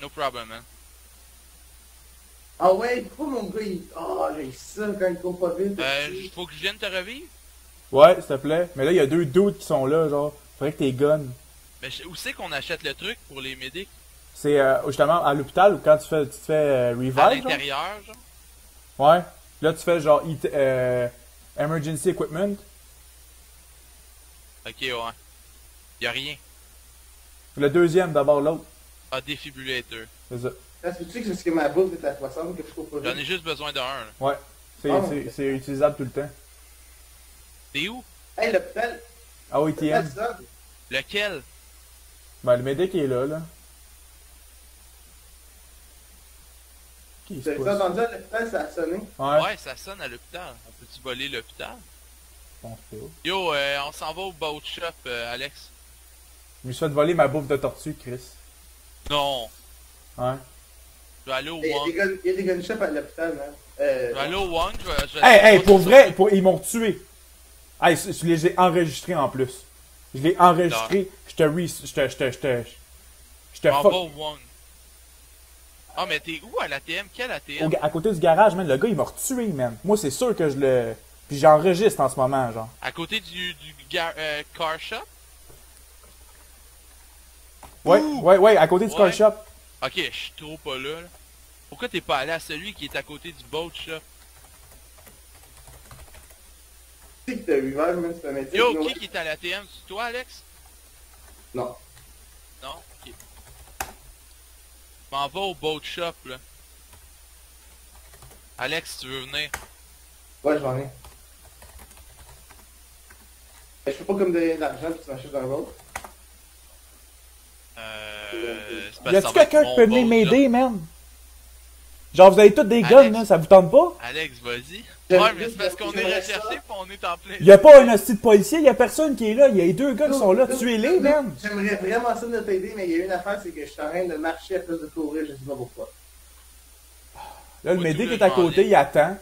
no problem, man. Ah ouais, pourquoi mon gars il. Ah, j'ai ça quand il court pas vite. Euh, faut que je vienne te revivre? Ouais, s'il te plaît. Mais là, il y a deux doutes qui sont là, genre. Faudrait que t'es gun. Mais où c'est qu'on achète le truc pour les médics? C'est euh, justement à l'hôpital ou quand tu fais, tu te fais euh, revive. À genre? l'intérieur, genre? Ouais. Là, tu fais genre IT, euh, emergency equipment. Ok, ouais. Y'a rien. Le deuxième, d'abord l'autre. Ah, défibrillator. C'est ça. Ça se peut-tu que c'est parce que ma bouffe est à 60 que je cours pas J'en ai juste besoin d'un, là. Ouais. C'est Ah, c'est- c'est utilisable tout le temps. T'es où? Hey, l'hôpital. Ah, OTM. sonne. Lequel? Ben, le médic est là, là. Qui se Vous avez entendu à l'hôpital, ça a sonné? Ouais. Ouais, ça sonne à l'hôpital. On peut-tu voler l'hôpital? Je pense pas. Yo, euh, on s'en va au boat shop, euh, Alex. Je me suis fait voler ma bouffe de tortue, Chris. Non. Ouais. Je vais aller au Il y a Wong. des gun- il y a des gun shops à l'hôpital, man. Euh, Je vais aller au Wong, je vais... je vais- Hey, hey, pour vrai, pour, ils m'ont tué. Hey, je les ai enregistrés en plus. Je l'ai enregistré. Je te re... Je te... Je te... Je te... Je te fuck. au Wong. Ah, mais t'es où à l'ATM? Quel Au ATM? ga- à côté du garage, man, le gars, il m'a retué, man. Moi, c'est sûr que je le... Puis j'enregistre en ce moment, genre. À côté du, du gar- euh, car shop? Ouais, Ouh. ouais, ouais, à côté du car Ouais. shop. Ok, je suis trop pas là, là. Pourquoi t'es pas allé à celui qui est à côté du boat shop? Tu sais que t'as. Yo, qui est à l'ATM? C'est toi, Alex? Non. Non? Ok. M'en vais au boat shop, là. Alex, tu veux venir? Ouais, j'en ai. Mais je peux pas comme donner de l'argent pis tu m'achètes un autre. Euh... Y a-tu quelqu'un qui peut venir m'aider, man? Genre, vous avez tous des guns, Alex. là, ça vous tente pas? Alex, vas-y. Ouais, mais juste c'est parce qu'on est recherché ça. pis on est en plein... Y a pas un hostie de policier, y a personne qui est là, y a les deux gars qui sont là, tuez-les, man! J'aimerais vraiment ça de t'aider, mais il y a une affaire, c'est que je suis en train de marcher à place de courir, je sais pas pourquoi. Là, le médic est à côté, il attend.